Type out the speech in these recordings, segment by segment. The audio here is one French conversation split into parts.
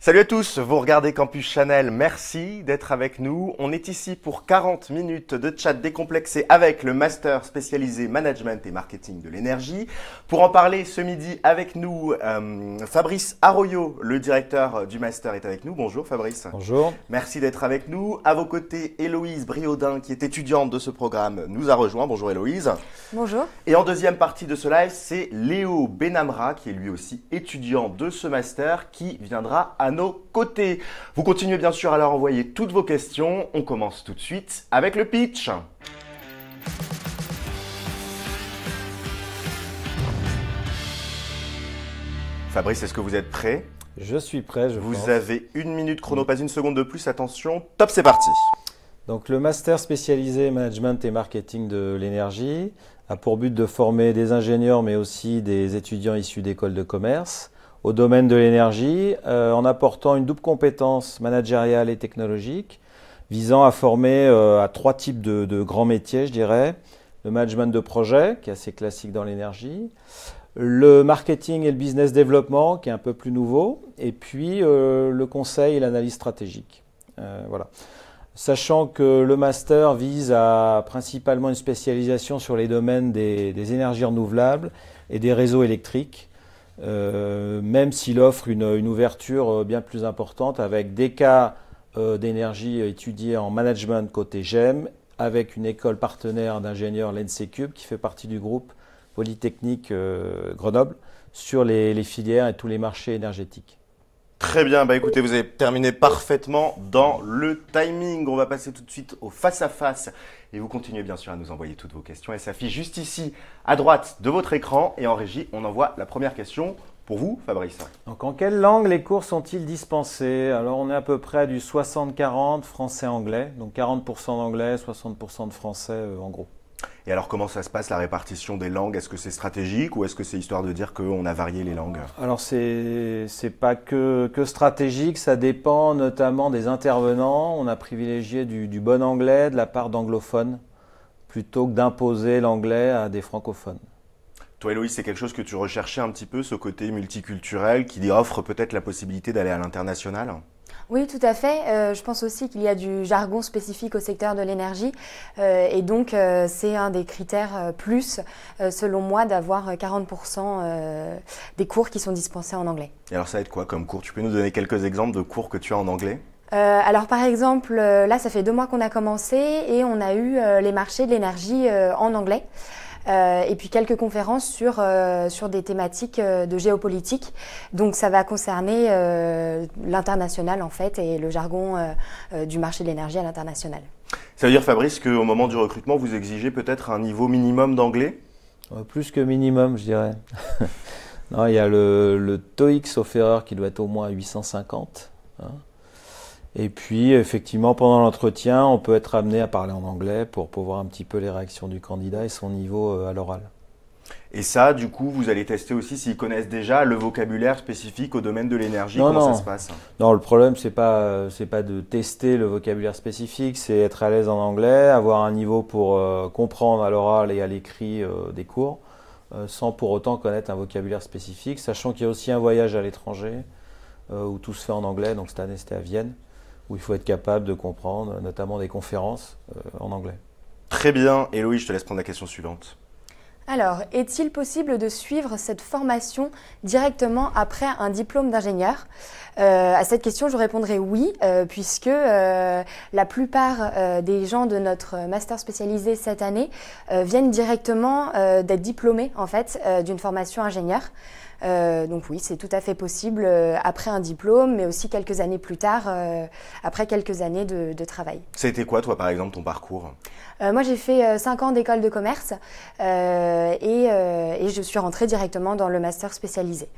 Salut à tous, vous regardez Campus Chanel, merci d'être avec nous. On est ici pour 40 minutes de chat décomplexé avec le master spécialisé management et marketing de l'énergie. Pour en parler ce midi avec nous, euh, Fabrice Arroyo, le directeur du master, est avec nous. Bonjour Fabrice. Bonjour. Merci d'être avec nous. À vos côtés, Héloïse Briaudin, qui est étudiante de ce programme, nous a rejoint. Bonjour Héloïse. Bonjour. Et en deuxième partie de ce live, c'est Léo Benamra, qui est lui aussi étudiant de ce master, qui viendra à nos côtés. Vous continuez bien sûr à leur envoyer toutes vos questions. On commence tout de suite avec le pitch. Fabrice, est-ce que vous êtes prêt? Je suis prêt, je Vous pense. avez une minute chrono, pas une seconde de plus. Attention, top, c'est parti. Donc le master spécialisé management et marketing de l'énergie a pour but de former des ingénieurs mais aussi des étudiants issus d'écoles de commerce au domaine de l'énergie euh, en apportant une double compétence managériale et technologique visant à former euh, à trois types de, grands métiers, je dirais. Le management de projet, qui est assez classique dans l'énergie, le marketing et le business développement, qui est un peu plus nouveau, et puis euh, le conseil et l'analyse stratégique. Voilà. Sachant que le master vise à principalement une spécialisation sur les domaines des, des énergies renouvelables et des réseaux électriques, euh, même s'il offre une, ouverture euh, bien plus importante avec des cas euh, d'énergie étudiés en management côté GEM, avec une école partenaire d'ingénieurs, l'ENSECUB, qui fait partie du groupe Polytechnique Grenoble, sur les filières et tous les marchés énergétiques. Très bien, bah écoutez, vous avez terminé parfaitement dans le timing. On va passer tout de suite au face-à-face. Et vous continuez bien sûr à nous envoyer toutes vos questions. Elle s'affiche juste ici, à droite de votre écran. Et en régie, on envoie la première question pour vous, Fabrice. Donc en quelle langue les cours sont-ils dispensés? Alors on est à peu près du 60-40 français-anglais. Donc 40% d'anglais, 60% de français euh, en gros. Et alors, comment ça se passe la répartition des langues? Est-ce que c'est stratégique ou est-ce que c'est histoire de dire qu'on a varié les langues? Alors, c'est c'est pas que, que stratégique, ça dépend notamment des intervenants. On a privilégié du, du bon anglais de la part d'anglophones plutôt que d'imposer l'anglais à des francophones. Toi, Héloïse, c'est quelque chose que tu recherchais un petit peu, ce côté multiculturel qui offre peut-être la possibilité d'aller à l'international? Oui, tout à fait. Euh, je pense aussi qu'il y a du jargon spécifique au secteur de l'énergie. Euh, et donc, euh, c'est un des critères plus, selon moi, d'avoir 40% des cours qui sont dispensés en anglais. Et alors, ça va être quoi comme cours? Tu peux nous donner quelques exemples de cours que tu as en anglais? Alors par exemple, là ça fait deux mois qu'on a commencé et on a eu les marchés de l'énergie en anglais. Euh, et puis quelques conférences sur, euh, sur des thématiques euh, de géopolitique. Donc ça va concerner l'international en fait et le jargon du marché de l'énergie à l'international. Ça veut dire Fabrice qu'au moment du recrutement, vous exigez peut-être un niveau minimum d'anglais? Plus que minimum, je dirais. non, il y a le, le TOEIC sauf erreur qui doit être au moins 850. Hein. Et puis, effectivement, pendant l'entretien, on peut être amené à parler en anglais pour, pour voir un petit peu les réactions du candidat et son niveau euh, à l'oral. Et ça, du coup, vous allez tester aussi s'ils connaissent déjà le vocabulaire spécifique au domaine de l'énergie. Comment non. ça se passe? Non, le problème, c'est pas c'est pas de tester le vocabulaire spécifique, c'est être à l'aise en anglais, avoir un niveau pour euh, comprendre à l'oral et à l'écrit euh, des cours, euh, sans pour autant connaître un vocabulaire spécifique, sachant qu'il y a aussi un voyage à l'étranger où tout se fait en anglais. Donc cette année, c'était à Vienne où il faut être capable de comprendre, notamment des conférences euh, en anglais. Très bien. Héloïse, je te laisse prendre la question suivante. Alors, est-il possible de suivre cette formation directement après un diplôme d'ingénieur? Euh, À cette question, je répondrai oui, euh, puisque euh, la plupart euh, des gens de notre master spécialisé cette année euh, viennent directement d'être diplômés en fait d'une formation ingénieur. Euh, donc oui, c'est tout à fait possible euh, après un diplôme, mais aussi quelques années plus tard, euh, après quelques années de, de travail. Été quoi, toi, par exemple, ton parcours? Moi, j'ai fait 5 ans d'école de commerce et, et, je suis rentrée directement dans le master spécialisé.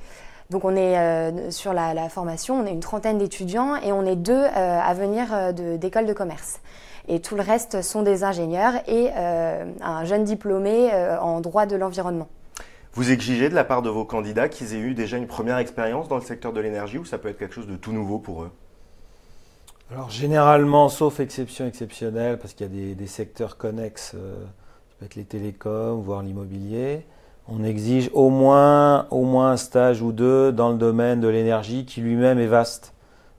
Donc on est euh, sur la, la, formation, on est une trentaine d'étudiants et on est deux euh, à venir d'école de, de, commerce. Et tout le reste sont des ingénieurs et un jeune diplômé en droit de l'environnement. Vous exigez de la part de vos candidats qu'ils aient eu déjà une première expérience dans le secteur de l'énergie ou ça peut être quelque chose de tout nouveau pour eux? Alors généralement, sauf exception exceptionnelle, parce qu'il y a des, secteurs connexes, euh, ça peut être les télécoms, voire l'immobilier, on exige au moins, un stage ou deux dans le domaine de l'énergie qui lui-même est vaste.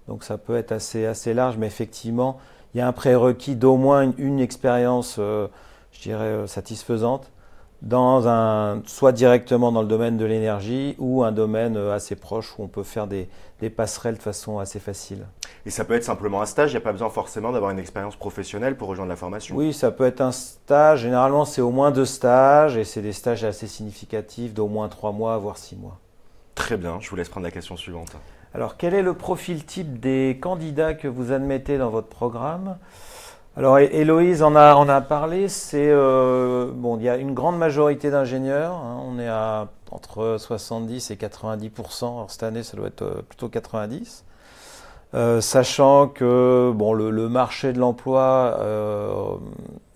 Donc ça peut être assez, assez large, mais effectivement, il y a un prérequis d'au moins une, expérience, euh, je dirais, euh, satisfaisante, dans un, soit directement dans le domaine de l'énergie ou un domaine euh, assez proche où on peut faire des, passerelles de façon assez facile. Et ça peut être simplement un stage, il n'y a pas besoin forcément d'avoir une expérience professionnelle pour rejoindre la formation Oui, ça peut être un stage. Généralement, c'est au moins deux stages et c'est des stages assez significatifs d'au moins trois mois, voire six mois. Très bien, je vous laisse prendre la question suivante. Alors, quel est le profil type des candidats que vous admettez dans votre programme? Alors Héloïse en a, a parlé, c'est euh, bon, il y a une grande majorité d'ingénieurs, hein. on est à entre 70 et 90% cette année ça doit être euh, plutôt 90. Euh, sachant que bon, le, le marché de l'emploi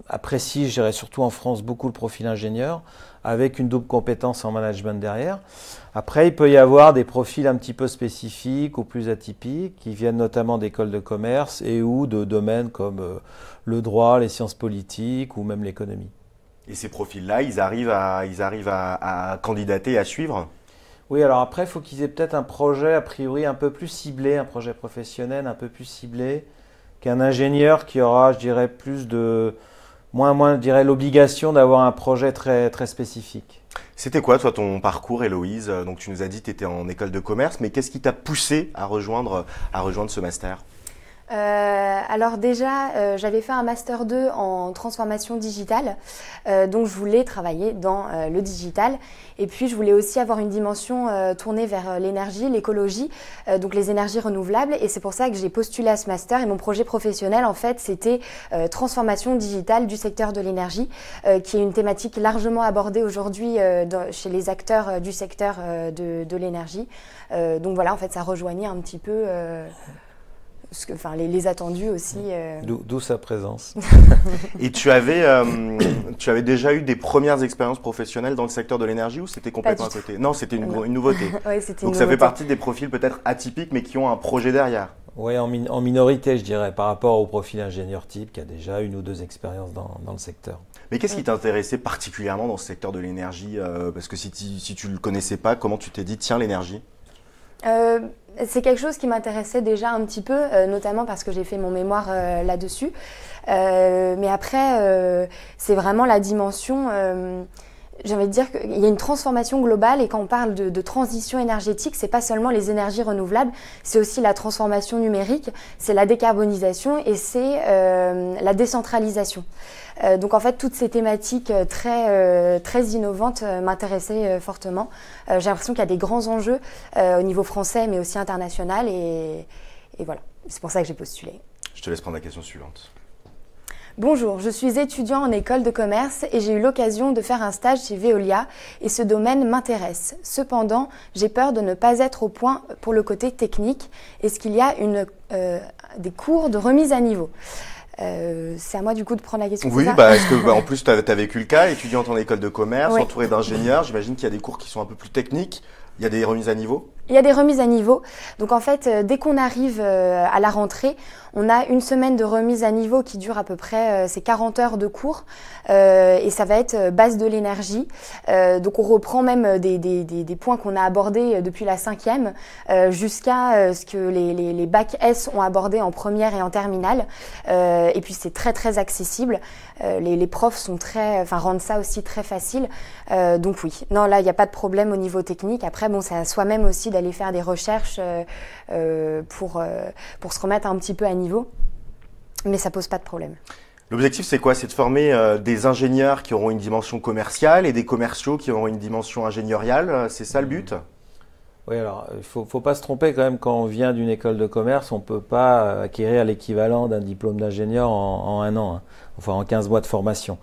apprécie, je dirais surtout en France, beaucoup le profil ingénieur, avec une double compétence en management derrière. Après, il peut y avoir des profils un petit peu spécifiques ou plus atypiques, qui viennent notamment d'écoles de commerce et ou de domaines comme euh, le droit, les sciences politiques ou même l'économie. Et ces profils-là, ils arrivent à, ils arrivent à, à candidater, à suivre? Oui, alors après, il faut qu'ils aient peut-être un projet a priori un peu plus ciblé, un projet professionnel un peu plus ciblé qu'un ingénieur qui aura, je dirais, plus de, moins, moins, je dirais, l'obligation d'avoir un projet très, spécifique. C'était quoi, toi, ton parcours, Héloïse? Donc, tu nous as dit que tu étais en école de commerce, mais qu'est-ce qui t'a poussé à rejoindre ce master? Euh, alors déjà, euh, j'avais fait un master 2 en transformation digitale, euh, donc je voulais travailler dans le digital. Et puis je voulais aussi avoir une dimension tournée vers l'énergie, l'écologie, donc les énergies renouvelables. Et c'est pour ça que j'ai postulé à ce master. Et mon projet professionnel, en fait, c'était transformation digitale du secteur de l'énergie, qui est une thématique largement abordée aujourd'hui chez les acteurs du secteur de, de l'énergie. donc voilà, en fait, ça rejoignait un petit peu enfin, les, attendus aussi. Euh. D'où sa présence. Et tu avais, euh, tu avais déjà eu des premières expériences professionnelles dans le secteur de l'énergie ou c'était complètement à côté? Non, c'était une, nouveauté. Donc ça fait partie des profils peut-être atypiques mais qui ont un projet derrière. Oui, en, minorité, je dirais, par rapport au profil ingénieur type qui a déjà une ou deux expériences dans, le secteur. Mais qu'est-ce qui t'intéressait particulièrement dans ce secteur de l'énergie euh, Parce que si tu ne le connaissais pas, comment tu t'es dit, tiens, l'énergie? C'est quelque chose qui m'intéressait déjà un petit peu, euh, notamment parce que j'ai fait mon mémoire euh, là-dessus. Euh, mais après, c'est vraiment la dimension j'ai envie de dire qu'il y a une transformation globale et quand on parle de, transition énergétique, c'est pas seulement les énergies renouvelables, c'est aussi la transformation numérique, c'est la décarbonisation et c'est la décentralisation. Euh, donc en fait, toutes ces thématiques euh, très, euh, très innovantes m'intéressaient fortement. J'ai l'impression qu'il y a des grands enjeux au niveau français, mais aussi international. Et voilà, c'est pour ça que j'ai postulé. Je te laisse prendre la question suivante. Bonjour, je suis étudiant en école de commerce et j'ai eu l'occasion de faire un stage chez Veolia et ce domaine m'intéresse. Cependant, j'ai peur de ne pas être au point pour le côté technique. Est-ce qu'il y a une, des cours de remise à niveau? Euh, c'est à moi du coup de prendre la question. Oui, bah, est-ce que bah, en plus tu as, vécu le cas, étudiante en école de commerce, entourée d'ingénieurs, j'imagine qu'il y a des cours qui sont un peu plus techniques. Il y a des remises à niveau? Il y a des remises à niveau. Donc en fait, euh, dès qu'on arrive euh, à la rentrée, on a une semaine de remise à niveau qui dure à peu près euh, c'est 40 heures de cours et ça va être base de l'énergie. donc on reprend même des, points qu'on a abordés depuis la cinquième jusqu'à ce que les, les, bacs S ont abordé en première et en terminale. et puis c'est très très accessible. Les, les, profs sont très, enfin rendent ça aussi très facile. donc oui, non là il n'y a pas de problème au niveau technique. Après bon c'est à soi-même aussi d'aller faire des recherches euh, euh, pour, euh, pour se remettre un petit peu à niveau. Mais ça pose pas de problème. L'objectif, c'est quoi? C'est de former des ingénieurs qui auront une dimension commerciale et des commerciaux qui auront une dimension ingénieriale. C'est ça le but? Oui, alors il ne faut, faut, pas se tromper quand même, quand on vient d'une école de commerce, on ne peut pas acquérir l'équivalent d'un diplôme d'ingénieur en, un an, hein. enfin en 15 mois de formation.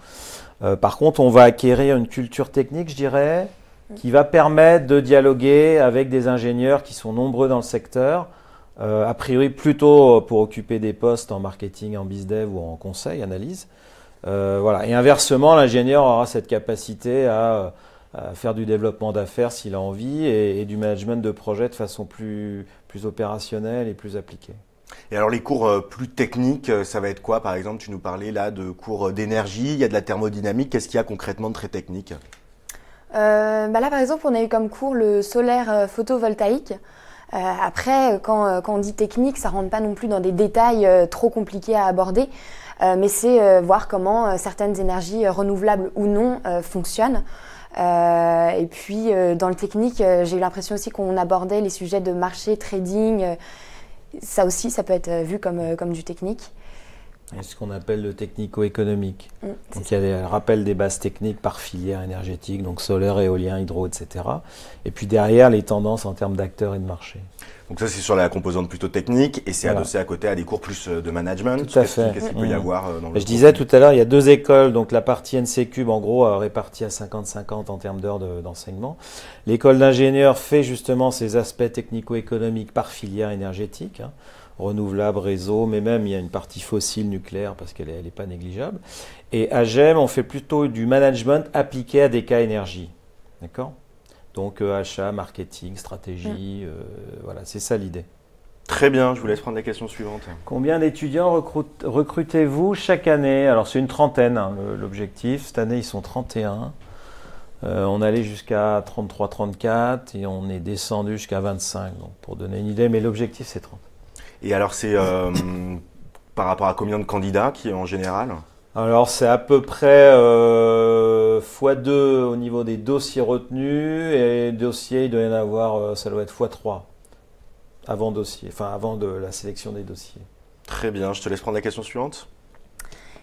par contre, on va acquérir une culture technique, je dirais, qui va permettre de dialoguer avec des ingénieurs qui sont nombreux dans le secteur, euh, a priori plutôt pour occuper des postes en marketing, en bizdev ou en conseil, analyse. Euh, voilà. Et inversement, l'ingénieur aura cette capacité à, faire du développement d'affaires s'il a envie et, du management de projet de façon plus, plus opérationnelle et plus appliquée. Et alors les cours euh, plus techniques, ça va être quoi Par exemple, tu nous parlais là de cours d'énergie, il y a de la thermodynamique. Qu'est-ce qu'il y a concrètement de très technique? Euh, bah là, par exemple, on a eu comme cours le solaire euh, après, quand, quand, on dit technique, ça rentre pas non plus dans des détails trop compliqués à aborder, mais c'est voir comment certaines énergies renouvelables ou non fonctionnent. et puis, dans le technique, j'ai eu l'impression aussi qu'on abordait les sujets de marché, trading. ça aussi, ça peut être vu comme, comme du technique ce qu'on appelle le technico-économique. Mm, donc il y a des rappels des bases techniques par filière énergétique, donc solaire, éolien, hydro, etc. Et puis derrière, les tendances en termes d'acteurs et de marché. Donc ça, c'est sur la composante plutôt technique et c'est adossé à côté à des cours plus euh, de management. Tout à fait. Qu'est-ce qu'il peut y mm. avoir euh, dans le Je disais tout à l'heure, il y a deux écoles. Donc la partie NC Cube, en gros, répartie à 50-50 en termes d'heures d'enseignement. L'école d'ingénieur fait justement ces aspects technico-économiques par filière énergétique. Hein renouvelable, réseau, mais même il y a une partie fossile nucléaire parce qu'elle n'est pas négligeable. Et à GEM, on fait plutôt du management appliqué à des cas énergie. D'accord? Donc euh, achat, marketing, stratégie, euh, voilà, c'est ça l'idée. Très bien, je vous laisse prendre la question suivante. Combien d'étudiants recrutez-vous chaque année? Alors c'est une trentaine hein, l'objectif. Cette année ils sont 31. Euh, on allait jusqu'à 33-34 et on est descendu jusqu'à 25. Donc pour donner une idée, mais l'objectif c'est 30. Et alors, c'est euh, par rapport à combien de candidats qui en général alors c'est à peu près euh, x2 au niveau des dossiers retenus et dossiers il doit y en avoir, euh, ça doit être x3 avant dossier, enfin avant de la sélection des dossiers. Très bien, je te laisse prendre la question suivante.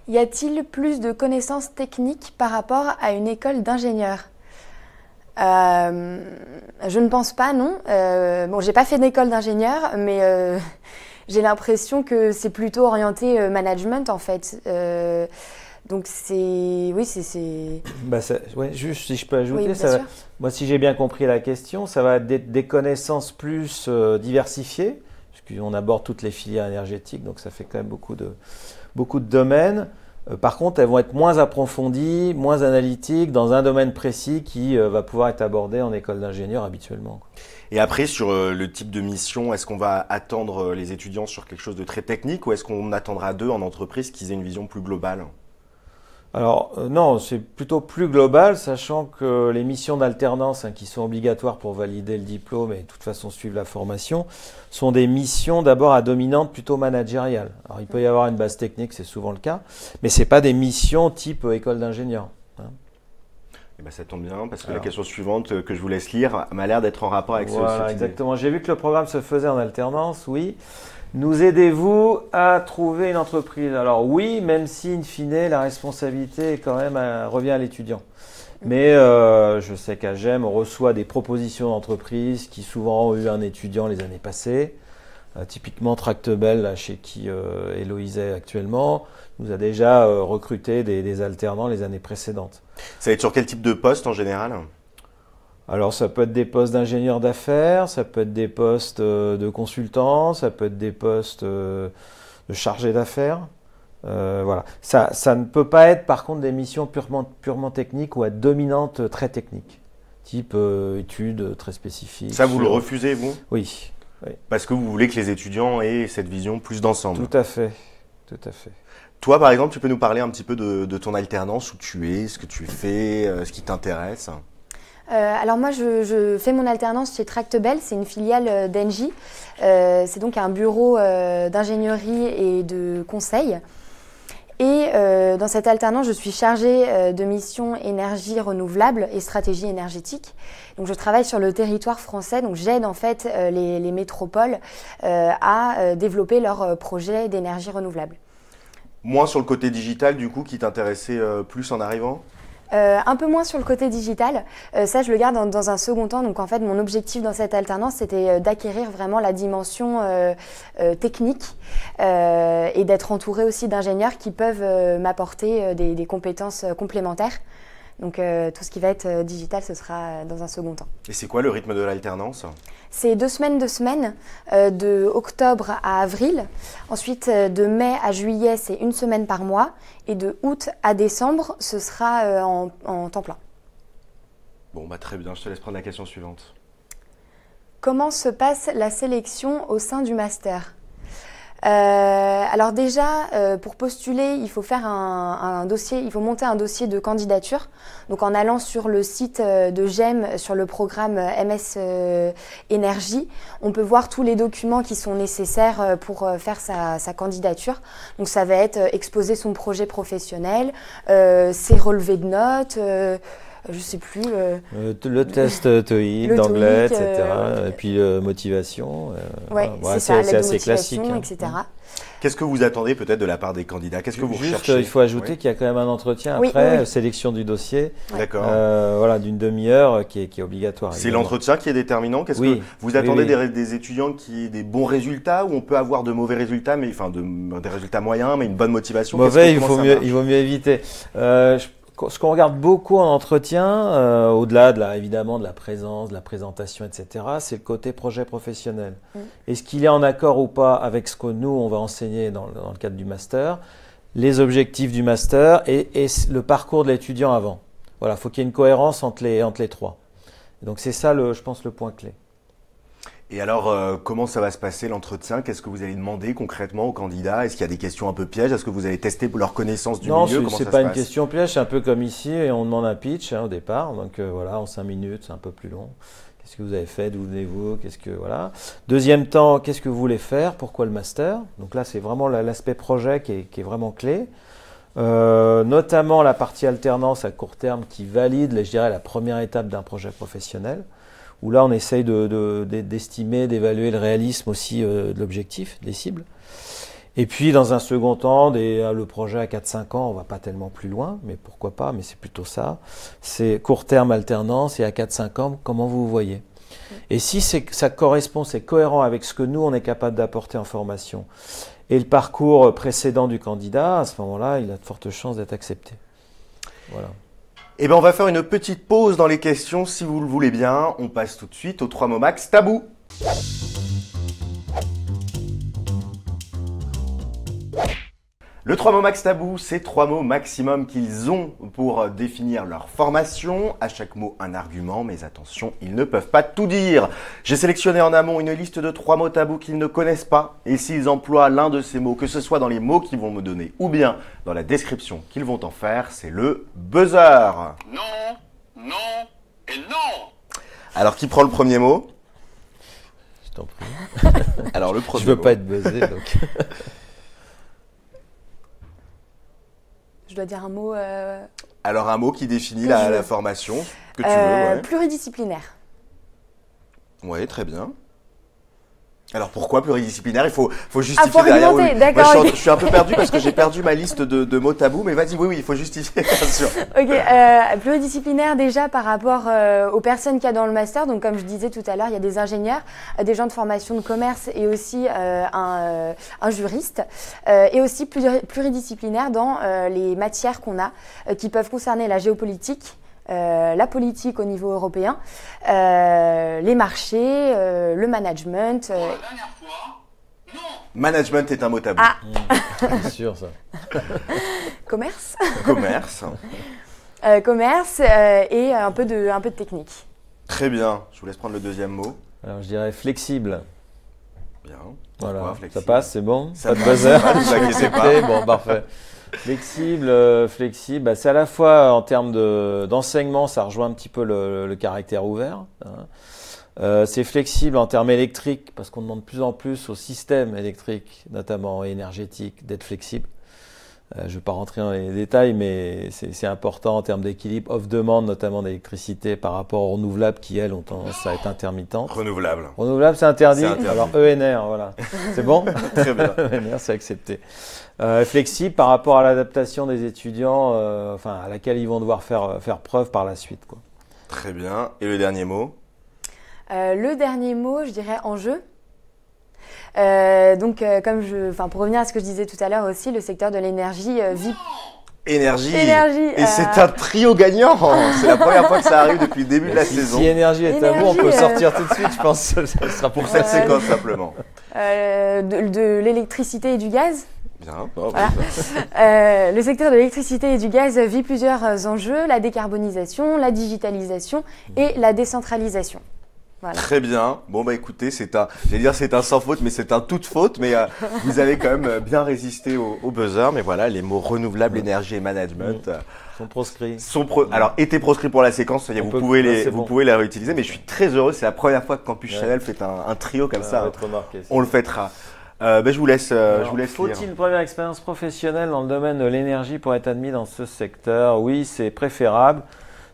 Y a-t-il plus de connaissances techniques par rapport à une école d'ingénieur Je ne pense pas, non. bon, j'ai pas fait d'école d'ingénieur, mais j'ai l'impression que c'est plutôt orienté euh, management en fait. Euh, donc c'est oui c'est bah ouais, juste si je peux ajouter ça moi si j'ai bien compris la question ça va être des, connaissances plus euh, diversifiées puisqu'on aborde toutes les filières énergétiques donc ça fait quand même beaucoup de beaucoup de domaines par contre, elles vont être moins approfondies, moins analytiques dans un domaine précis qui va pouvoir être abordé en école d'ingénieur habituellement. Et après, sur euh, le type de mission, est-ce qu'on va attendre euh, les étudiants sur quelque chose de très technique ou est-ce qu'on attendra d'eux en entreprise qu'ils aient une vision plus globale? Alors euh, non, c'est plutôt plus global, sachant que les missions d'alternance hein, qui sont obligatoires pour valider le diplôme et de toute façon suivre la formation sont des missions d'abord à dominante plutôt managériale. Alors il peut y avoir une base technique, c'est souvent le cas, mais c'est pas des missions type école d'ingénieur. Eh ben, ça tombe bien parce que la question suivante euh, que je vous laisse lire m'a l'air d'être en rapport avec voilà, ce exactement. J'ai vu que le programme se faisait en alternance, oui. Nous aidez-vous à trouver une entreprise? Alors oui, même si in fine la responsabilité quand même revient à l'étudiant. Mais euh, je sais qu'à GEM, on reçoit des propositions d'entreprises qui souvent ont eu un étudiant les années passées. Euh, typiquement Tractebel, chez qui euh, Héloïse est actuellement, nous a déjà euh, recruté des, alternants les années précédentes. Ça va être sur quel type de poste en général alors ça peut être des postes d'ingénieur d'affaires, ça peut être des postes de consultants, ça peut être des postes de chargé d'affaires. voilà. Ça, ça, ne peut pas être par contre des missions purement, purement techniques ou à dominante très technique, type études très spécifiques. Ça, vous le refusez, vous Oui. Parce que vous voulez que les étudiants aient cette vision plus d'ensemble. Tout à fait, tout à fait. Toi, par exemple, tu peux nous parler un petit peu de, ton alternance, où tu es, ce que tu fais, euh, ce qui t'intéresse? Euh, alors moi, je, fais mon alternance chez Tractebel, c'est une filiale euh, d'Engie. c'est donc un bureau d'ingénierie et de conseil. Et dans cette alternance, je suis chargée de mission énergie renouvelable et stratégie énergétique. Donc je travaille sur le territoire français, donc j'aide en fait les, les, métropoles à développer leurs projets d'énergie renouvelable. Moins sur le côté digital du coup qui t'intéressait plus en arrivant? Euh, un peu moins sur le côté digital. Euh, ça, je le garde dans, un second temps. Donc, en fait, mon objectif dans cette alternance, c'était euh, d'acquérir vraiment la dimension technique et d'être entouré aussi d'ingénieurs qui peuvent m'apporter des, compétences complémentaires. Donc euh, tout ce qui va être euh, digital, ce sera euh, dans un second temps. Et c'est quoi le rythme de l'alternance? C'est deux semaines, deux semaines, de octobre à avril. Ensuite, de mai à juillet, c'est une semaine par mois. Et de août à décembre, ce sera en, en, temps plein. Bon, bah très bien, je te laisse prendre la question suivante. Comment se passe la sélection au sein du master? Euh, alors déjà, euh, pour postuler, il faut faire un, dossier, il faut monter un dossier de candidature. Donc en allant sur le site euh, de GEM, sur le programme MS Énergie, on peut voir tous les documents qui sont nécessaires pour faire sa, sa, candidature. Donc ça va être exposer son projet professionnel, ses relevés de notes je sais plus. Euh, euh, le test TOEIC d'anglais, etc. Euh, et puis motivation. ouais, c'est assez classique. Hein. Etc. Qu'est-ce que vous attendez peut-être de la part des candidats? Qu'est-ce que vous Juste, recherchez? Il faut ajouter qu'il y a quand même un entretien après, sélection du dossier. D'accord. voilà, d'une demi-heure qui est, qui est obligatoire. C'est l'entretien qui est déterminant? Qu'est-ce que vous attendez des, étudiants qui aient des bons résultats ou on peut avoir de mauvais résultats, mais enfin de, des résultats moyens, mais une bonne motivation? Mauvais, il faut mieux, il vaut mieux éviter. je ce qu'on regarde beaucoup en entretien, euh, au-delà de la, évidemment de la présence, de la présentation, etc., c'est le côté projet professionnel. Mm. Est-ce qu'il est en accord ou pas avec ce que nous, on va enseigner dans, le cadre du master, les objectifs du master et, le parcours de l'étudiant avant? Voilà, il faut qu'il y ait une cohérence entre les, entre les trois. Donc c'est ça, le, je pense, le point clé. Et alors, euh, comment ça va se passer l'entretien? Qu'est-ce que vous allez demander concrètement aux candidats Est-ce qu'il y a des questions un peu pièges? Est-ce que vous allez tester leur connaissance du milieu? Non, c'est pas une question piège, c'est un peu comme ici, et on demande un pitch hein, au départ. Donc euh, voilà, en cinq minutes, c'est un peu plus long. Qu'est-ce que vous avez fait? D'où venez-vous? Qu'est-ce que voilà. Deuxième temps, qu'est-ce que vous voulez faire? Pourquoi le master? Donc là, c'est vraiment l'aspect projet qui est, vraiment clé. Euh, notamment la partie alternance à court terme qui valide, je dirais, la première étape d'un projet professionnel où là on essaye d'estimer, d'évaluer le réalisme aussi euh, de l'objectif, des cibles. Et puis dans un second temps, euh, le projet à 4-5 ans, on va pas tellement plus loin, mais pourquoi pas, mais c'est plutôt ça. C'est court terme alternance et à 4-5 ans, comment vous voyez? Et si ça correspond, c'est cohérent avec ce que nous, on est capable d'apporter en formation, et le parcours précédent du candidat, à ce moment-là, il a de fortes chances d'être accepté. Voilà. Eh bien, on va faire une petite pause dans les questions, si vous le voulez bien. On passe tout de suite aux trois mots max tabou. Le 3 mots max tabou, c'est trois mots maximum qu'ils ont pour définir leur formation. À chaque mot, un argument, mais attention, ils ne peuvent pas tout dire. J'ai sélectionné en amont une liste de trois mots tabous qu'ils ne connaissent pas. Et s'ils emploient l'un de ces mots, que ce soit dans les mots qu'ils vont me donner ou bien dans la description qu'ils vont en faire, c'est le buzzer. Non, non et non Alors, qui prend le premier mot? Je t'en prie. Alors, le premier Je veux pas être buzzé, donc. Je dois dire un mot. Euh, Alors un mot qui définit la, formation que tu veux. Ouais. Pluridisciplinaire. Oui, très bien. Alors pourquoi pluridisciplinaire? Il faut, faut ah, justifier ah, derrière. Oui. je, suis, un peu perdu parce que j'ai perdu ma liste de, mots tabous, mais vas-y, oui, oui, il faut justifier, bien sûr. ok, euh, pluridisciplinaire déjà par rapport euh, aux personnes qu'il y a dans le master. Donc comme je disais tout à l'heure, il y a des ingénieurs, euh, des gens de formation de commerce et aussi un, un, juriste. et aussi pluridisciplinaire dans les matières qu'on a qui peuvent concerner la géopolitique, euh, la politique au niveau européen, euh, les marchés, euh, le management. Management est un mot tabou. Ah. C'est sûr ça. Commerce. Commerce. commerce et un peu, de, un peu de technique. Très bien. Je vous laisse prendre le deuxième mot. Alors je dirais flexible. Bien. voilà. Ça passe, c'est bon? Ça Pas de buzzer? Pas. Bon, parfait. Flexible, euh, flexible, bah, c'est à la fois en termes d'enseignement, ça rejoint un petit peu le, caractère ouvert. Hein. Euh, c'est flexible en termes électriques parce qu'on demande de plus en plus au système électrique, notamment énergétique, d'être flexible. Euh, je ne vais pas rentrer dans les détails, mais c'est important en termes d'équilibre off-demande, notamment d'électricité, par rapport aux renouvelables qui, elles, ont tendance à être intermittentes. Renouvelable. Renouvelable, c'est interdit. Alors ENR, voilà. C'est bon? Très bien. ENR, c'est accepté. Euh, flexible par rapport à l'adaptation des étudiants, euh, enfin, à laquelle ils vont devoir faire, faire preuve par la suite. Quoi. Très bien. Et le dernier mot? Le dernier mot, je dirais enjeu. Euh, donc, euh, comme je, enfin, pour revenir à ce que je disais tout à l'heure aussi, le secteur de l'énergie euh, vit. Énergie. énergie. Et c'est un trio gagnant. c'est la première fois que ça arrive depuis le début de la saison. Si énergie est à vous, on peut sortir tout de suite. Je pense que ce sera pour cette séquence simplement. de, l'électricité et du gaz? Bien. le secteur de l'électricité et du gaz vit plusieurs enjeux la décarbonisation, la digitalisation et la décentralisation. Très bien. Bon bah écoutez, c'est un, j'allais dire c'est un sans faute, mais c'est un toute faute. Mais euh, vous avez quand même euh, bien résisté au, au, buzzer. Mais voilà, les mots renouvelable, énergie et management euh, sont proscrits. Sont pro alors étaient proscrits pour la séquence. vous pouvez les, vous pouvez la réutiliser. Mais je suis très heureux. C'est la première fois que Campus Chanel fait un, un trio comme ça. On le fêtera. Euh, ben je vous laisse. Euh, je vous laisse Faut-il une première expérience professionnelle dans le domaine de l'énergie pour être admis dans ce secteur? Oui, c'est préférable.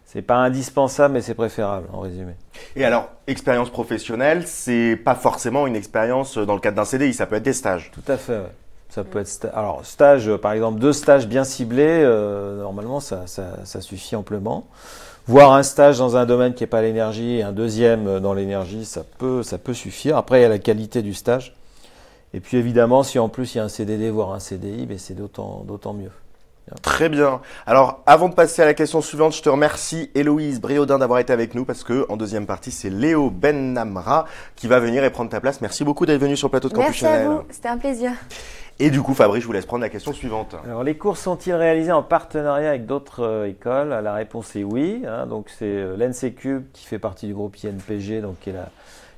C'est pas indispensable, mais c'est préférable, en résumé. Et alors, expérience professionnelle, c'est pas forcément une expérience dans le cadre d'un CDI, ça peut être des stages. Tout à fait, ouais. Ça peut être alors stage, par exemple, deux stages bien ciblés, euh, normalement ça, ça, ça, suffit amplement. Voir un stage dans un domaine qui n'est pas l'énergie et un deuxième dans l'énergie, ça peut, ça peut suffire. Après, il y a la qualité du stage. Et puis évidemment, si en plus il y a un CDD, voire un CDI, ben, c'est d'autant mieux. Très bien. Alors, avant de passer à la question suivante, je te remercie Héloïse Briodin d'avoir été avec nous parce que en deuxième partie, c'est Léo Bennamra qui va venir et prendre ta place. Merci beaucoup d'être venu sur le plateau de Campus Merci à vous, c'était un plaisir. Et du coup, Fabrice, je vous laisse prendre la question suivante. Alors, les cours sont-ils réalisés en partenariat avec d'autres euh, écoles? La réponse est oui. Hein. donc, c'est euh, l'NCQ qui fait partie du groupe INPG, donc qui est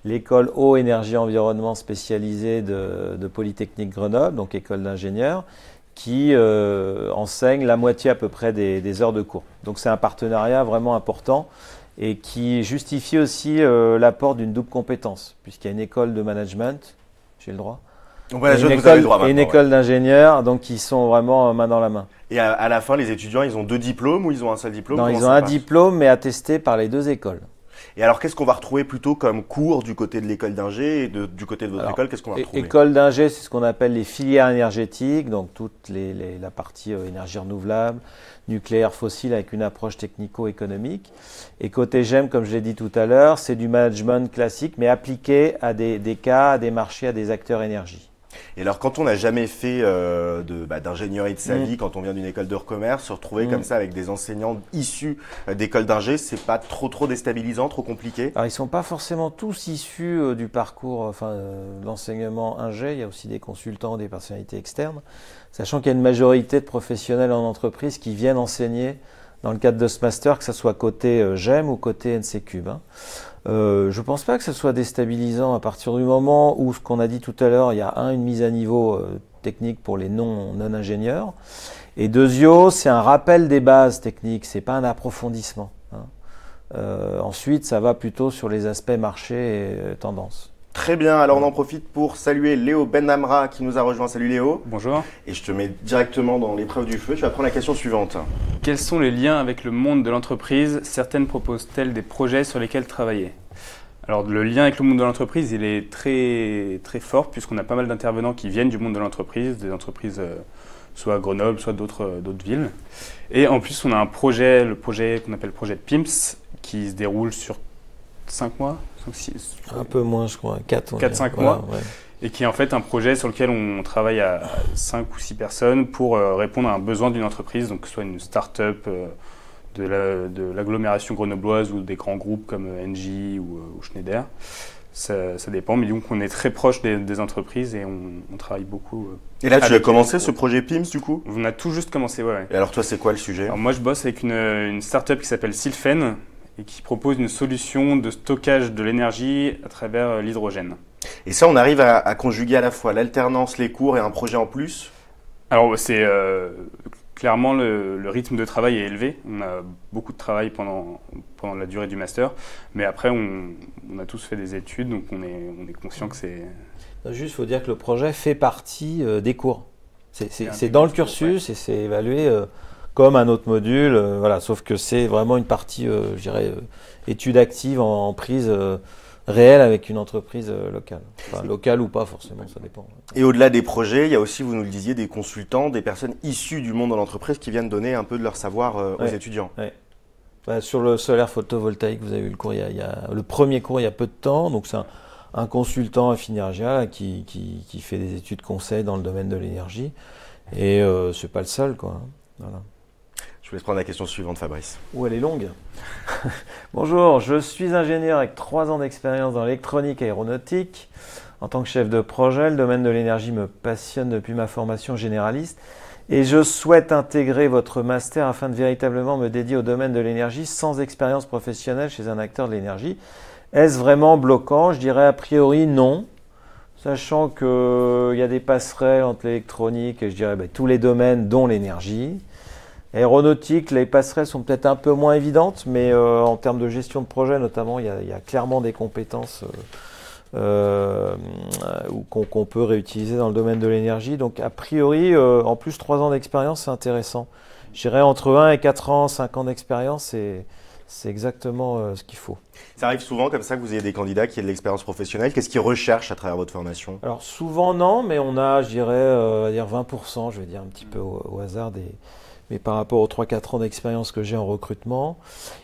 l'école eau, énergie, environnement spécialisée de, de Polytechnique Grenoble, donc école d'ingénieurs qui euh, enseigne la moitié à peu près des, heures de cours. Donc c'est un partenariat vraiment important et qui justifie aussi euh, l'apport d'une double compétence, puisqu'il y a une école de management, j'ai le droit, et une, école, et une école d'ingénieurs, donc qui sont vraiment main dans la main. Et à, la fin, les étudiants, ils ont deux diplômes ou ils ont un seul diplôme? Non, ils ont un diplôme, mais attesté par les deux écoles. Et alors, qu'est-ce qu'on va retrouver plutôt comme cours du côté de l'école d'ingé et du côté de votre école Qu'est-ce qu'on va retrouver? École d'ingé, c'est ce qu'on appelle les filières énergétiques, donc toute les, la partie euh, énergie renouvelable, nucléaire, fossile, avec une approche technico-économique. Et côté GEM, comme je l'ai dit tout à l'heure, c'est du management classique, mais appliqué à des, des cas, à des marchés, à des acteurs énergie. Et alors, quand on n'a jamais fait euh, bah, d'ingénierie de sa mm. vie, quand on vient d'une école de commerce, se retrouver mm. comme ça avec des enseignants issus euh, d'écoles d'ingé, c'est pas trop trop déstabilisant, trop compliqué? Alors, ils sont pas forcément tous issus euh, du parcours, enfin, de l'enseignement ingé. Il y a aussi des consultants, des personnalités externes, sachant qu'il y a une majorité de professionnels en entreprise qui viennent enseigner dans le cadre de ce master, que ce soit côté GEM ou côté NCCube. Hein. Euh, je ne pense pas que ce soit déstabilisant à partir du moment où, ce qu'on a dit tout à l'heure, il y a un, une mise à niveau euh, technique pour les non-ingénieurs. et deuxièmement, c'est un rappel des bases techniques, c'est pas un approfondissement. Hein. Euh, ensuite, ça va plutôt sur les aspects marché et tendance. Très bien, alors on en profite pour saluer Léo Benamra qui nous a rejoint. Salut Léo. Bonjour. Et je te mets directement dans l'épreuve du feu. Tu vas prendre la question suivante. Quels sont les liens avec le monde de l'entreprise? Certaines proposent-elles des projets sur lesquels travailler? Alors le lien avec le monde de l'entreprise, il est très très fort puisqu'on a pas mal d'intervenants qui viennent du monde de l'entreprise, des entreprises euh, soit à Grenoble, soit d'autres euh, d'autres villes. Et en plus, on a un projet, le projet qu'on appelle le projet PIMS, qui se déroule sur 5 mois, un peu moins, je crois, 4 4-5 mois. Et qui est en fait un projet sur lequel on travaille à 5 ou 6 personnes pour euh, répondre à un besoin d'une entreprise, donc que ce soit une start-up euh, de l'agglomération grenobloise ou des grands groupes comme euh, Engie ou, Schneider. Ça, dépend, mais donc on est très proche des, entreprises et on, travaille beaucoup. Et là, tu as commencé ce projet PIMS du coup? On a tout juste commencé, ouais. Et alors toi, c'est quoi le sujet? Moi, je bosse avec une, une start-up qui s'appelle Sylphen, et qui propose une solution de stockage de l'énergie à travers euh, l'hydrogène. Et ça, on arrive à, conjuguer à la fois l'alternance, les cours et un projet en plus? Alors, c'est euh, clairement le, rythme de travail est élevé. On a beaucoup de travail pendant, pendant la durée du master, mais après, on, a tous fait des études, donc on est, on est conscient que c'est. Juste, il faut dire que le projet fait partie euh, des cours. C'est dans le cursus et c'est évalué comme un autre module, euh, voilà, sauf que c'est vraiment une partie, euh, je dirais, euh, étude active en, prise réelle avec une entreprise locale. Enfin, locale ou pas forcément, ça dépend. Et au-delà des projets, il y a aussi, vous nous le disiez, des consultants, des personnes issues du monde de l'entreprise qui viennent donner un peu de leur savoir aux étudiants. Bah, sur le solaire photovoltaïque, vous avez eu le cours, il y, a, le premier cours il y a peu de temps, donc c'est un, consultant Infinergia qui, qui, qui, fait des études conseils dans le domaine de l'énergie. Et c'est pas le seul, quoi. Hein. Voilà. Je vous laisse prendre la question suivante, Fabrice. Ou elle est longue. Bonjour, je suis ingénieur avec trois ans d'expérience dans l'électronique aéronautique. En tant que chef de projet, le domaine de l'énergie me passionne depuis ma formation généraliste et je souhaite intégrer votre master afin de véritablement me dédier au domaine de l'énergie sans expérience professionnelle chez un acteur de l'énergie. Est-ce vraiment bloquant? Je dirais a priori non, sachant qu'il y a des passerelles entre l'électronique et je dirais ben, tous les domaines, dont l'énergie. Aéronautique, les passerelles sont peut-être un peu moins évidentes, mais euh, en termes de gestion de projet notamment, il y a, clairement des compétences euh, euh, qu'on peut réutiliser dans le domaine de l'énergie. Donc a priori, en plus 3 ans d'expérience, c'est intéressant. Je dirais entre 1 et 4 ans, 5 ans d'expérience, c'est exactement ce qu'il faut. Ça arrive souvent comme ça que vous ayez des candidats qui aient de l'expérience professionnelle. Qu'est-ce qu'ils recherchent à travers votre formation? Alors souvent non, mais on a, je dirais, dire 20%, je vais dire un petit peu au hasard des mais par rapport aux 3-4 ans d'expérience que j'ai en recrutement.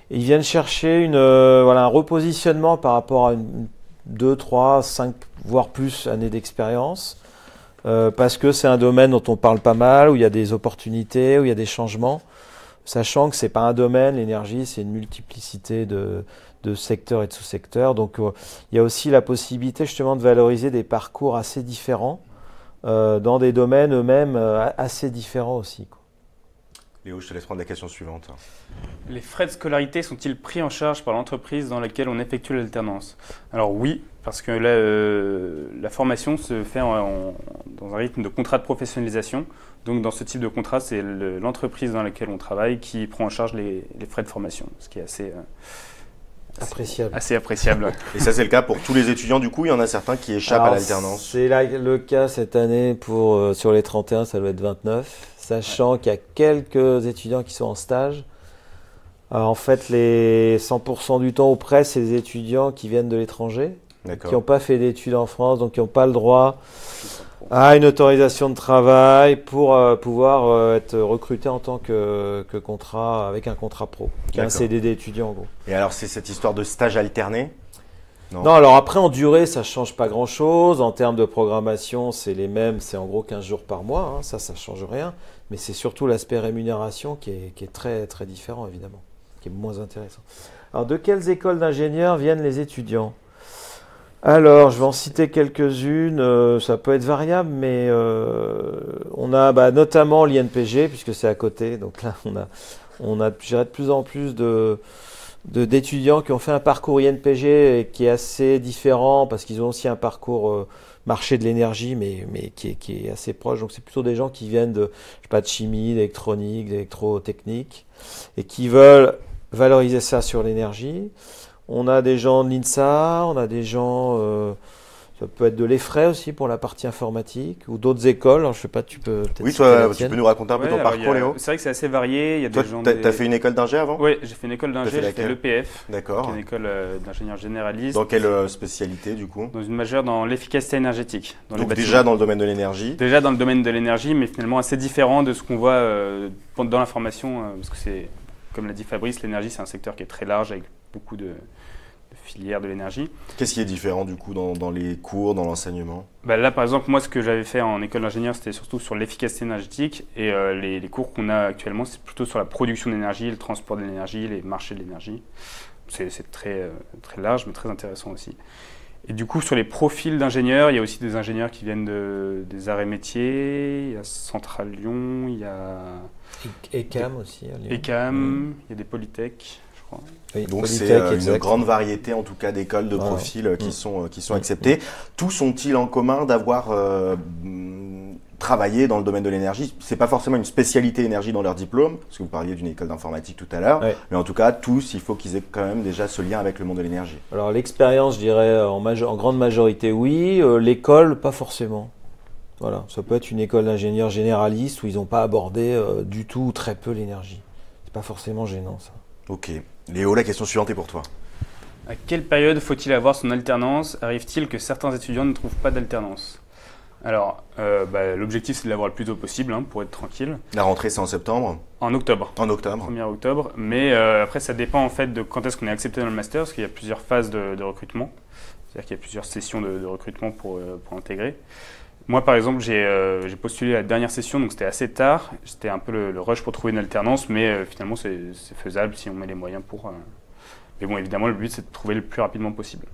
ils viennent chercher une, euh, voilà, un repositionnement par rapport à une, 2, 3, 5, voire plus années d'expérience, euh, parce que c'est un domaine dont on parle pas mal, où il y a des opportunités, où il y a des changements, sachant que c'est pas un domaine, l'énergie, c'est une multiplicité de, de secteurs et de sous-secteurs. Donc euh, il y a aussi la possibilité justement de valoriser des parcours assez différents dans des domaines eux-mêmes assez différents aussi. Quoi. Léo, je te laisse prendre la question suivante. Les frais de scolarité sont-ils pris en charge par l'entreprise dans laquelle on effectue l'alternance? Alors oui, parce que euh, la formation se fait dans un rythme de contrat de professionnalisation. Donc dans ce type de contrat, c'est l'entreprise dans laquelle on travaille qui prend en charge les, frais de formation, ce qui est assez... Euh, appréciable. Assez appréciable. Et ça, c'est le cas pour tous les étudiants. Du coup, il y en a certains qui échappent à l'alternance. C'est le cas cette année pour euh, sur les 31, ça doit être 29 sachant qu'il y a quelques étudiants qui sont en stage. Euh, en fait, les 100% du temps ou près, c'est des étudiants qui viennent de l'étranger, qui n'ont pas fait d'études en France, donc qui n'ont pas le droit à une autorisation de travail pour euh, pouvoir euh, être recrutés en tant que, contrat, avec un contrat pro, qui est un CDD étudiant en gros. Et alors, c'est cette histoire de stage alterné? Non. alors après en durée ça change pas grand chose. En termes de programmation c'est les mêmes, c'est en gros 15 jours par mois, hein. ça ça change rien. Mais c'est surtout l'aspect rémunération qui est, très très différent évidemment, qui est moins intéressant. Alors de quelles écoles d'ingénieurs viennent les étudiants? Alors, je vais en citer quelques-unes. Euh, ça peut être variable, mais euh, on a bah, notamment l'INPG, puisque c'est à côté. Donc là, on a, de plus en plus de, d'étudiants qui ont fait un parcours INPG qui est assez différent parce qu'ils ont aussi un parcours euh, marché de l'énergie mais, mais qui, est, qui est assez proche. Donc c'est plutôt des gens qui viennent de, je sais pas, de chimie, d'électronique, d'électrotechnique et qui veulent valoriser ça sur l'énergie. On a des gens de l'INSA, on a des gens... Euh, ça peut être de l'effray aussi pour la partie informatique ou d'autres écoles. Alors, je sais pas, tu peux. Oui, toi, tu peux nous raconter un peu ton parcours, Léo C'est vrai que c'est assez varié. Il y a toi, des gens. Tu as, fait une école d'ingé avant Oui, j'ai fait une école d'ingé. J'ai fait l'EPF. D'accord. Une école euh, d'ingénieur généraliste. Dans quelle euh, spécialité, du coup Dans une majeure dans l'efficacité énergétique. Donc, déjà dans le domaine de l'énergie Déjà dans le domaine de l'énergie, mais finalement assez différent de ce qu'on voit euh, dans la formation. parce que c'est, comme l'a dit Fabrice, l'énergie, c'est un secteur qui est très large avec beaucoup de filière de l'énergie. Qu'est-ce qui est différent du coup dans, les cours, dans l'enseignement? Bah Là par exemple, moi ce que j'avais fait en école d'ingénieur, c'était surtout sur l'efficacité énergétique et euh, les, cours qu'on a actuellement, c'est plutôt sur la production d'énergie, le transport de l'énergie, les marchés de l'énergie. C'est très, euh, très large mais très intéressant aussi. Et du coup, sur les profils d'ingénieurs, il y a aussi des ingénieurs qui viennent de, des arrêts métiers, il y a Central Lyon, il y a... ECAM aussi. À Lyon. ECAM, mm. il y a des Polytech. Donc c'est euh, une grande variété en tout cas d'écoles de profils euh, qui, mm. sont, euh, qui sont acceptés. Tous ont-ils en commun d'avoir travaillé dans le domaine de l'énergie? C'est pas forcément une spécialité énergie dans leur diplôme, parce que vous parliez d'une école d'informatique tout à l'heure, mais en tout cas tous, il faut qu'ils aient quand même déjà ce lien avec le monde de l'énergie. Alors l'expérience, je dirais en, en, grande majorité oui, l'école pas forcément. Voilà, ça peut être une école d'ingénieur généraliste où ils n'ont pas abordé du tout ou très peu l'énergie. C'est pas forcément gênant ça. Ok. Léo, la question suivante est pour toi. À quelle période faut-il avoir son alternance? Arrive-t-il que certains étudiants ne trouvent pas d'alternance? Alors, euh, bah, l'objectif c'est de l'avoir le plus tôt possible hein, pour être tranquille. La rentrée c'est en septembre En octobre. En octobre. 1er octobre. Mais euh, après ça dépend en fait de quand est-ce qu'on est accepté dans le master, parce qu'il y a plusieurs phases de, recrutement. C'est-à-dire qu'il y a plusieurs sessions de, recrutement pour, euh, pour intégrer. Moi, par exemple, euh, j'ai postulé à la dernière session, donc c'était assez tard. C'était un peu le, rush pour trouver une alternance, mais euh, finalement, c'est faisable si on met les moyens pour. Euh. Mais bon, évidemment, le but, c'est de trouver le plus rapidement possible.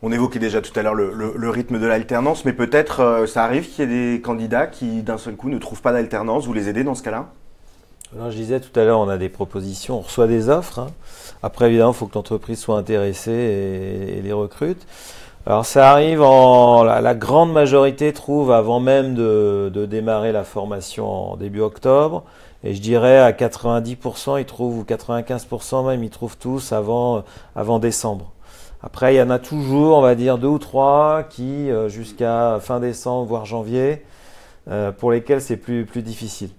On évoquait déjà tout à l'heure le, rythme de l'alternance, mais peut-être ça arrive qu'il y ait des candidats qui, d'un seul coup, ne trouvent pas d'alternance. Vous les aidez dans ce cas-là? Alors, je disais tout à l'heure, on a des propositions, on reçoit des offres. hein. Après, évidemment, il faut que l'entreprise soit intéressée et, et les recrute. Alors, ça arrive en. La, la grande majorité trouve avant même de, de démarrer la formation en début octobre. Et je dirais à 90%, ils trouvent, ou 95% même, ils trouvent tous avant, avant décembre. Après, il y en a toujours, on va dire, deux ou trois qui, euh, jusqu'à fin décembre, voire janvier, euh, pour lesquels c'est plus, plus difficile.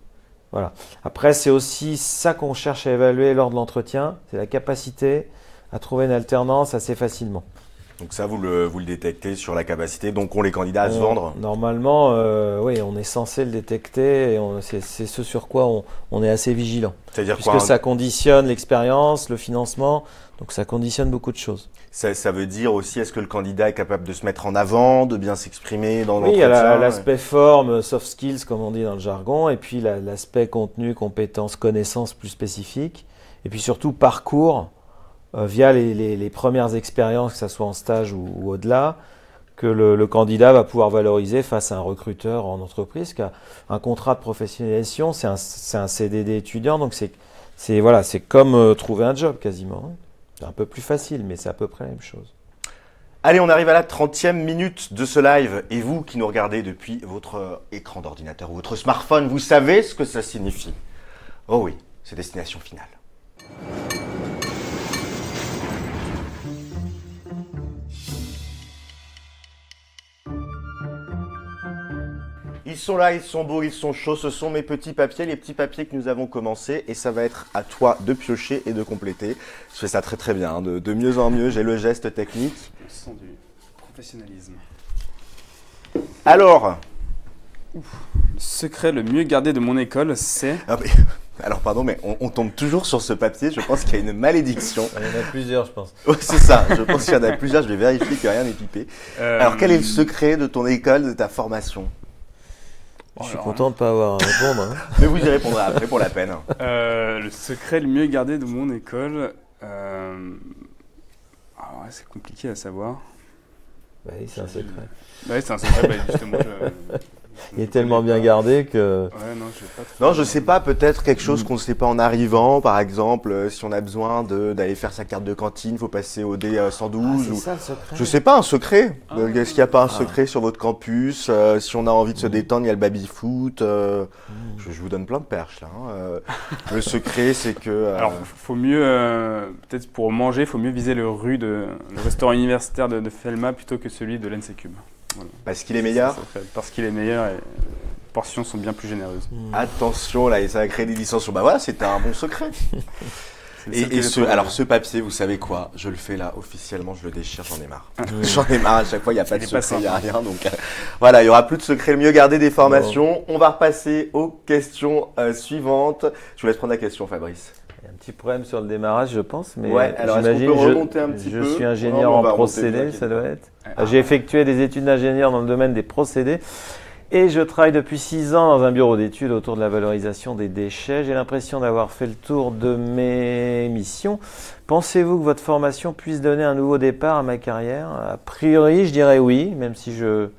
Voilà. Après, c'est aussi ça qu'on cherche à évaluer lors de l'entretien, c'est la capacité à trouver une alternance assez facilement. Donc ça, vous le, vous le détectez sur la capacité, donc ont les candidats à se On- vendre. Normalement, euh, oui, on est censé le détecter et on- c'est ce sur quoi on, on est assez vigilant. C'est-à-dire Puisque quoi ça conditionne l'expérience, le financement, donc ça conditionne beaucoup de choses. ça, ça veut dire aussi, est-ce que le candidat est capable de se mettre en avant, de bien s'exprimer dans Oui, il y a l'entretien la- l'aspect forme, soft skills, comme on dit dans le jargon, et puis la- l'aspect contenu, compétences, connaissances plus spécifiques, et puis surtout parcours via les, premières expériences, que ce soit en stage ou, au-delà, que le, candidat va pouvoir valoriser face à un recruteur en entreprise a un contrat de professionnalisation, c'est un, CDD étudiant, donc c'est voilà, comme euh, trouver un job quasiment. hein. C'est un peu plus facile, mais c'est à peu près la même chose. Allez, on arrive à la 30e minute de ce live. Et vous qui nous regardez depuis votre euh, écran d'ordinateur ou votre smartphone, vous savez ce que ça signifie. Oh oui, c'est destination finale. Ils sont là, ils sont beaux, ils sont chauds. Ce sont mes petits papiers, les petits papiers que nous avons commencé. Et ça va être à toi de piocher et de compléter. Je fais ça très très bien, hein, de, de mieux en mieux. J'ai le geste technique. Le sens du professionnalisme. Alors, Le secret le mieux gardé de mon école, c'est. Ah, alors pardon, mais on, on tombe toujours sur ce papier. Je pense qu'il y a une malédiction. Il y en a plusieurs, je pense. Ouais, c'est ça. Je pense qu'il y en a plusieurs. Je vais vérifier que rien n'est pipé. Euh, Alors, quel est le secret de ton école, de ta formation? Je suis alors, content de ne pas avoir à répondre. hein. Mais vous y répondrez après pour la peine. Euh, le secret le mieux gardé de mon école. euh, alors, ouais, c'est compliqué à savoir. Bah oui, c'est un secret. Bah, oui, c'est un secret, bah, justement. je- Il est tellement bien gardé que. Ouais, non, je vais pas Non, je sais pas. Peut-être quelque chose qu'on ne sait pas en arrivant. Par exemple, euh, si on a besoin de- d'aller faire sa carte de cantine, faut passer au D112 ou. Ah, ça le secret. Je sais pas, un secret. Ah. Euh, Est-ce qu'il n'y a pas un Ah. secret sur votre campus Euh, Si on a envie de se Mm. détendre, il y a le baby-foot. euh, Mmh. je, je vous donne plein de perches là. hein. Euh, le secret, c'est que. euh, Alors, faut mieux, euh, peut-être pour manger, faut mieux viser le rue de le restaurant universitaire de, de Felma plutôt que celui de l'NC Cube. Parce qu'il est meilleur. Ça, ça fait- Parce qu'il est meilleur et les portions sont bien plus généreuses. Mmh. Attention là, et ça va créer des licences. Bah voilà, c'était un bon secret. Et, ce, alors ce papier, vous savez quoi? Je le fais là officiellement, je le déchire, j'en ai marre. Mmh. J'en ai marre. À chaque fois, il n'y a pas de Il est pas secret, il n'y a rien. Donc euh, voilà, il y aura plus de secret. Le mieux gardé des formations. On va repasser aux questions euh, suivantes. Je vous laisse prendre la question, Fabrice. Il y a un petit problème sur le démarrage, je pense. Mais Ouais, alors est-ce qu'on j'imagine, peut je- remonter un petit je, peu suis ingénieur en procédés, ça doit être. Ah. J'ai effectué des études d'ingénieur dans le domaine des procédés. Et je travaille depuis six ans dans un bureau d'études autour de la valorisation des déchets. J'ai l'impression d'avoir fait le tour de mes missions. Pensez-vous que votre formation puisse donner un nouveau départ à ma carrière? A priori, je dirais oui, même si je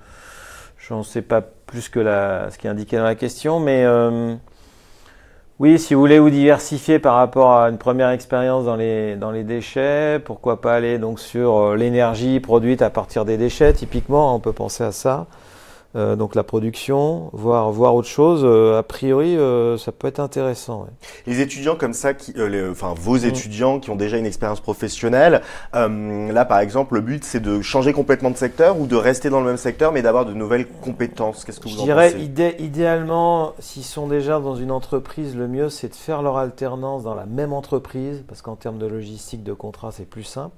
n'en sais pas plus que la, ce qui est indiqué dans la question. Mais euh, oui, si vous voulez vous diversifier par rapport à une première expérience dans les, dans les déchets, pourquoi pas aller donc sur euh, l'énergie produite à partir des déchets, typiquement, on peut penser à ça. Euh, donc la production, voir, voir autre chose, euh, a priori, euh, ça peut être intéressant. ouais. Les étudiants comme ça, qui, euh, les- enfin vos Mm. étudiants qui ont déjà une expérience professionnelle, euh, là par exemple, le but c'est de changer complètement de secteur ou de rester dans le même secteur mais d'avoir de nouvelles compétences. Qu'est-ce que vous Je en dirais, pensez? idé- idéalement, s'ils sont déjà dans une entreprise, le mieux c'est de faire leur alternance dans la même entreprise, parce qu'en termes de logistique de contrat, c'est plus simple.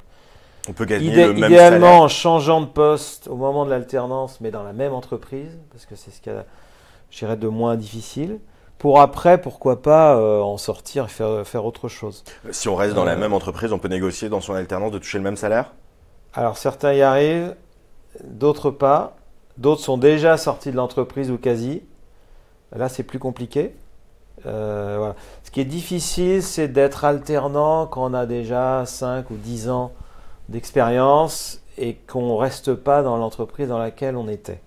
On peut gagner Idé- le même idéalement salaire. en changeant de poste au moment de l'alternance, mais dans la même entreprise, parce que c'est ce qu'il y a, de moins difficile. Pour après, pourquoi pas euh, en sortir et faire, faire autre chose. Si on reste dans la Euh, même entreprise, on peut négocier dans son alternance de toucher le même salaire? Alors certains y arrivent, d'autres pas. D'autres sont déjà sortis de l'entreprise ou quasi. Là, c'est plus compliqué. Euh, voilà. Ce qui est difficile, c'est d'être alternant quand on a déjà 5 ou 10 ans d'expérience et qu'on reste pas dans l'entreprise dans laquelle on était.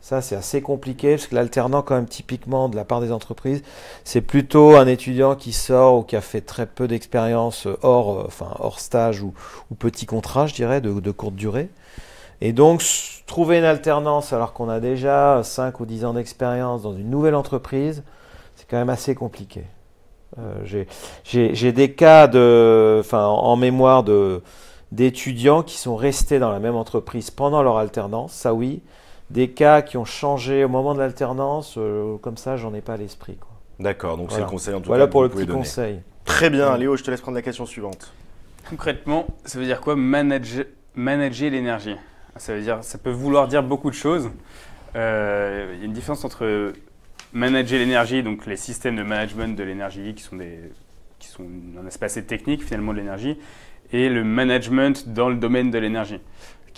Ça, c'est assez compliqué parce que l'alternant, quand même, typiquement, de la part des entreprises, c'est plutôt un étudiant qui sort ou qui a fait très peu d'expérience hors, euh, enfin, hors stage ou, petit contrat, je dirais, de, courte durée. Et donc, trouver une alternance alors qu'on a déjà 5 ou 10 ans d'expérience dans une nouvelle entreprise, c'est quand même assez compliqué. Euh, j'ai des cas de, enfin, en mémoire de d'étudiants qui sont restés dans la même entreprise pendant leur alternance, ça oui, des cas qui ont changé au moment de l'alternance, euh, comme ça, j'en ai pas à l'esprit. D'accord, donc c'est le conseil en tout voilà cas. Voilà pour le petit conseil. Très bien, Léo, je te laisse prendre la question suivante. Concrètement, ça veut dire quoi manager, manager l'énergie? Ça, veut dire, ça peut vouloir dire beaucoup de choses. Euh, il y a une différence entre manager l'énergie, donc les systèmes de management de l'énergie qui sont, des, qui sont un aspect assez technique finalement de l'énergie, et le management dans le domaine de l'énergie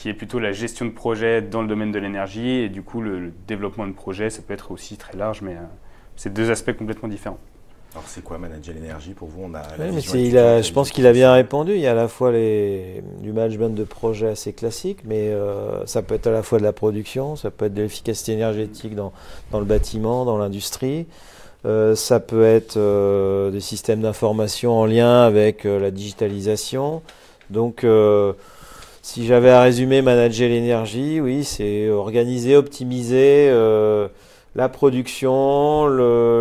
qui est plutôt la gestion de projet dans le domaine de l'énergie. Et du coup, le, développement de projet, ça peut être aussi très large, mais euh, c'est deux aspects complètement différents. Alors c'est quoi manager l'énergie? Pour vous On a il je pense qu'il a bien répondu. Il y a à la fois les, du management de projet assez classique, mais euh, ça peut être à la fois de la production, ça peut être de l'efficacité énergétique dans, dans, le bâtiment, dans l'industrie. Euh, ça peut être des systèmes d'information en lien avec la digitalisation. Donc si j'avais à résumer manager l'énergie, oui, c'est organiser, optimiser euh, la production,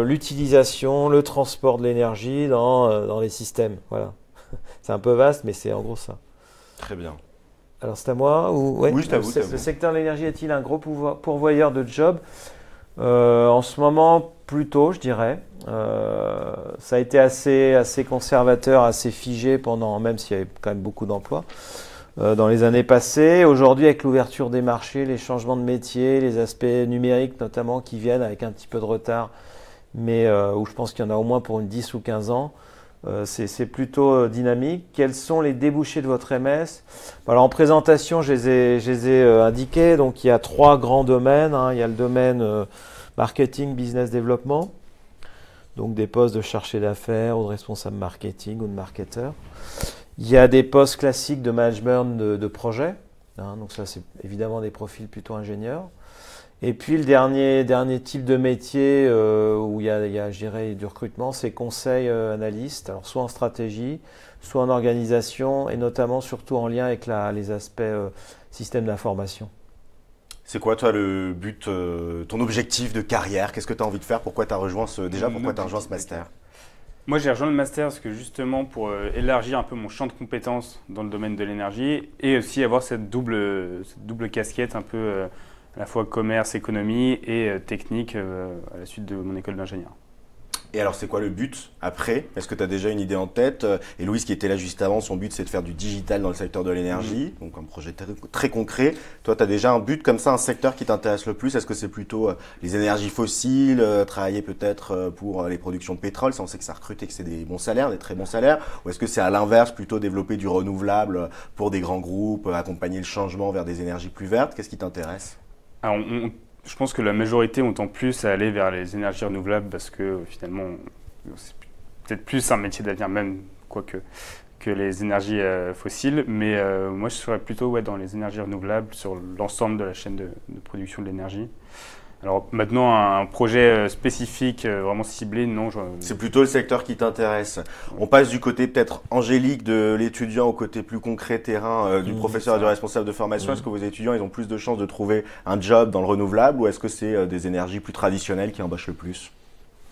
l'utilisation, le, transport de l'énergie dans, euh, dans, les systèmes. Voilà. C'est un peu vaste, mais c'est en gros ça. Très bien. Alors c'est à moi ou Oui, c'est à vous. Le, secteur de l'énergie est-il un gros pourvoyeur de jobs? Euh, En ce moment, plutôt, je dirais. ça a été assez, assez conservateur, assez figé pendant, même s'il y avait quand même beaucoup d'emplois. Euh, dans les années passées. Aujourd'hui, avec l'ouverture des marchés, les changements de métier, les aspects numériques notamment qui viennent avec un petit peu de retard, mais euh, où je pense qu'il y en a au moins pour une 10 ou 15 ans, euh, c'est plutôt dynamique. Quels sont les débouchés de votre MS Alors en présentation, je les ai, je les ai indiqués. Donc il y a trois grands domaines. Hein. Il y a le domaine marketing, business développement, donc des postes de chargé d'affaires ou de responsable marketing ou de marketeur. Il y a des postes classiques de management de, projet. Hein, donc ça, c'est évidemment des profils plutôt ingénieurs. Et puis le dernier, dernier type de métier euh, où il y a, il y du recrutement, c'est conseil euh, analyste, alors soit en stratégie, soit en organisation, et notamment surtout en lien avec la, les aspects euh, système d'information. C'est quoi toi le but, ton objectif de carrière? Qu'est-ce que tu as envie de faire? Pourquoi tu as rejoint ce, déjà pourquoi tu as rejoint ce master? moi, j'ai rejoint le master parce que justement pour euh, élargir un peu mon champ de compétences dans le domaine de l'énergie et aussi avoir cette double, double casquette un peu euh, à la fois commerce, économie et euh, technique à la suite de mon école d'ingénieur. Et alors, c'est quoi le but après? Est-ce que tu as déjà une idée en tête? Et Louise, qui était là juste avant, son but, c'est de faire du digital dans le secteur de l'énergie, mm. donc un projet très, concret. Toi, tu as déjà un but comme ça, un secteur qui t'intéresse le plus? Est-ce que c'est plutôt euh, les énergies fossiles, euh, travailler peut-être euh, pour les productions de pétrole, ça on sait que ça recrute et que c'est des bons salaires, des très bons salaires. Ou est-ce que c'est à l'inverse, plutôt développer du renouvelable pour des grands groupes, accompagner le changement vers des énergies plus vertes? Qu'est-ce qui t'intéresse? Je pense que la majorité ont tend plus à aller vers les énergies renouvelables parce que finalement, c'est peut-être plus un métier d'avenir même, quoique, que les énergies euh, fossiles. Mais euh, moi, je serais plutôt ouais, dans les énergies renouvelables sur l'ensemble de la chaîne de production de l'énergie. Alors maintenant, un projet euh, spécifique, euh, vraiment ciblé, non. C'est plutôt le secteur qui t'intéresse. On passe du côté peut-être angélique de l'étudiant au côté plus concret terrain euh, du mmh, professeur et du responsable de formation. Mmh. Est-ce que vos étudiants ils ont plus de chances de trouver un job dans le renouvelable ou est-ce que c'est des énergies plus traditionnelles qui embauchent le plus?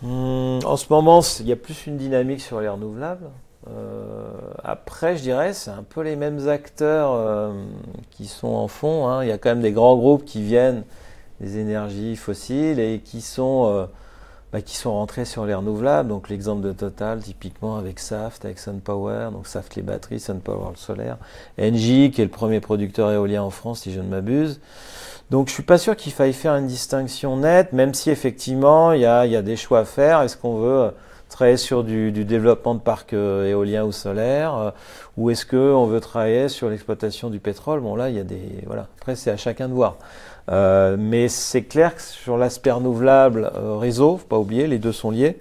Mmh, En ce moment, il y a plus une dynamique sur les renouvelables. après, je dirais, c'est un peu les mêmes acteurs qui sont en fond. Hein. Il y a quand même des grands groupes qui viennent des énergies fossiles et qui sont, euh, bah, qui sont rentrés sur les renouvelables. Donc l'exemple de Total, typiquement avec Saft, avec SunPower, donc Saft les batteries, SunPower le solaire, Engie qui est le premier producteur éolien en France si je ne m'abuse. Donc je suis pas sûr qu'il faille faire une distinction nette, même si effectivement il y a, y a, des choix à faire. Est-ce qu'on veut euh, travailler sur du, du, développement de parcs euh, éoliens ou solaires, ou est-ce qu'on veut travailler sur l'exploitation du pétrole? Bon là il y a des voilà. Après c'est à chacun de voir. Euh, mais c'est clair que sur l'aspect renouvelable, euh, réseau, faut pas oublier, les deux sont liés.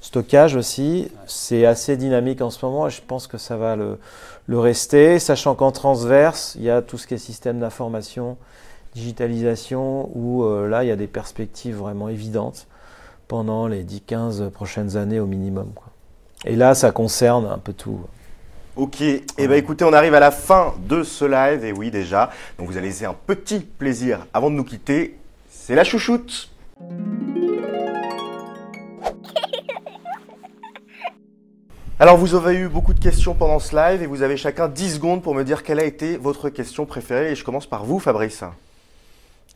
Stockage aussi, c'est assez dynamique en ce moment et je pense que ça va le, rester, sachant qu'en transverse, il y a tout ce qui est système d'information digitalisation, où euh, là, il y a des perspectives vraiment évidentes pendant les 10-15 prochaines années au minimum. Et là, ça concerne un peu tout. Ok, et eh ben écoutez, on arrive à la fin de ce live, et oui déjà, donc vous allez laisser un petit plaisir avant de nous quitter, c'est la chouchoute. Alors vous avez eu beaucoup de questions pendant ce live et vous avez chacun 10 secondes pour me dire quelle a été votre question préférée. Et je commence par vous Fabrice.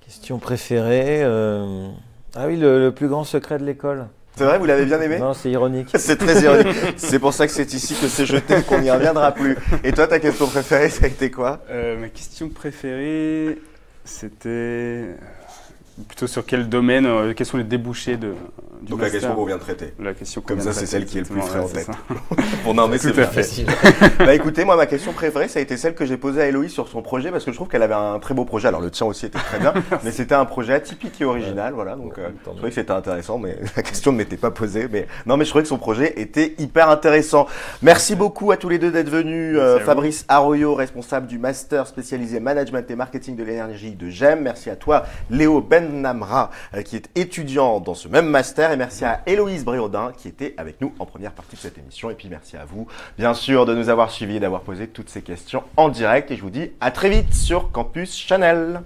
Question préférée euh, Ah oui, le, plus grand secret de l'école. C'est vrai, vous l'avez bien aimé Non, c'est ironique. c'est très ironique. c'est pour ça que c'est ici que c'est jeté, qu'on n'y reviendra plus. Et toi, ta question préférée, ça a été quoi? Euh, Ma question préférée, c'était plutôt sur quel domaine, euh, quels sont les débouchés de, donc la question qu'on vient de traiter. La question Comme ça, c'est celle qui est le plus frais en tête. bon, non, mais c'est facile. bah écoutez, moi, ma question préférée, ça a été celle que j'ai posée à Héloïse sur son projet parce que je trouve qu'elle avait un très beau projet. Alors le tien aussi était très bien, mais c'était un projet atypique et original, voilà. Donc euh, je trouvais que c'était intéressant, mais la question ne m'était pas posée. Mais non, mais je trouvais que son projet était hyper intéressant. Merci beaucoup à tous les deux d'être venus. Euh, Fabrice Arroyo, responsable du master spécialisé management et marketing de l'énergie de GEM. Merci à toi, Léo Bennamra, euh, qui est étudiant dans ce même master et merci à Héloïse Bréaudin qui était avec nous en première partie de cette émission. Et puis merci à vous, bien sûr, de nous avoir suivis et d'avoir posé toutes ces questions en direct. Et je vous dis à très vite sur Campus Chanel.